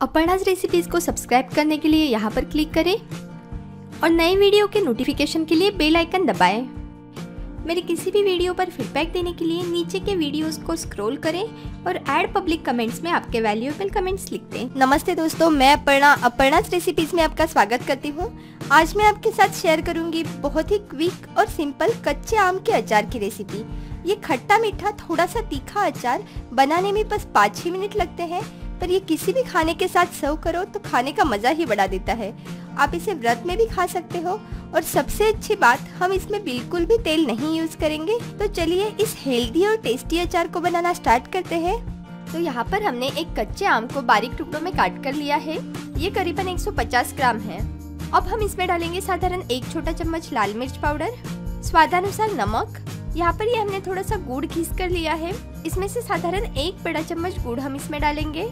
Aparna's recipes को subscribe करने के लिए यहाँ पर क्लिक करें और नए वीडियो के नोटिफिकेशन के लिए बेल आइकन दबाएँ। मेरे किसी भी वीडियो पर फीडबैक देने के लिए नीचे के वीडियोस को स्क्रॉल करें और ऐड पब्लिक कमेंट्स में आपके वैल्यूएबल कमेंट्स लिख दें नमस्ते दोस्तों, मैं अपर्णा अपर्णाज रेसिपीज़ में आपका स्वागत करती हूँ। आज मैं आपके साथ शेयर करूँगी बहुत ही क्विक और सिंपल कच्चे आम के अचार की रेसिपी ये खट्टा मीठा, थोड़ा सा तीखा अचार बनाने में बस पाँच ही मिनट लगते हैं। पर ये किसी भी खाने के साथ सर्व करो तो खाने का मज़ा ही बढ़ा देता है। आप इसे व्रत में भी खा सकते हो। और सबसे अच्छी बात, हम इसमें बिल्कुल भी तेल नहीं यूज़ करेंगे। तो चलिए इस हेल्दी और टेस्टी अचार को बनाना स्टार्ट करते हैं। तो यहाँ पर हमने एक कच्चे आम को बारीक टुकड़ों में काट कर लिया है। ये करीबन 150 ग्राम है। अब हम इसमें डालेंगे साधारण एक छोटा चम्मच लाल मिर्च पाउडर, स्वादानुसार नमक यहाँ पर ये हमने थोड़ा सा गुड़ घीस कर लिया है। इसमें से साधारण एक बड़ा चम्मच गुड़ हम इसमें डालेंगे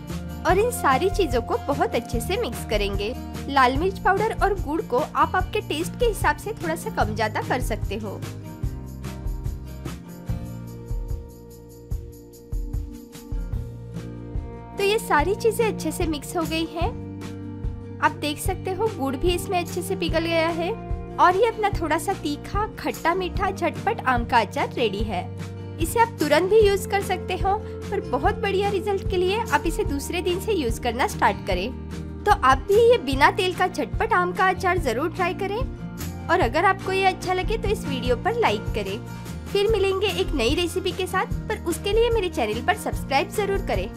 और इन सारी चीज़ों को बहुत अच्छे से मिक्स करेंगे। लाल मिर्च पाउडर और गुड़ को आप आपके टेस्ट के हिसाब से थोड़ा सा कम ज़्यादा कर सकते हो। तो ये सारी चीज़ें अच्छे से मिक्स हो गई हैं। आप देख सकते हो गुड़ भी इसमें अच्छे से पिघल गया है। और ये अपना थोड़ा सा तीखा, खट्टा मीठा, झटपट आम का अचार रेडी है। इसे आप तुरंत भी यूज़ कर सकते हो पर बहुत बढ़िया रिज़ल्ट के लिए आप इसे दूसरे दिन से यूज़ करना स्टार्ट करें। तो आप भी ये बिना तेल का झटपट आम का अचार ज़रूर ट्राई करें और अगर आपको ये अच्छा लगे तो इस वीडियो पर लाइक करें। फिर मिलेंगे एक नई रेसिपी के साथ, पर उसके लिए मेरे चैनल पर सब्सक्राइब ज़रूर करें।